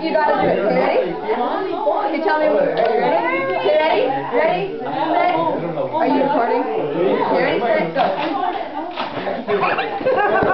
You gotta do it. Okay, ready? Can you tell me. Are you ready? Okay, ready? Ready? Are you recording? Okay, ready? Set. Go.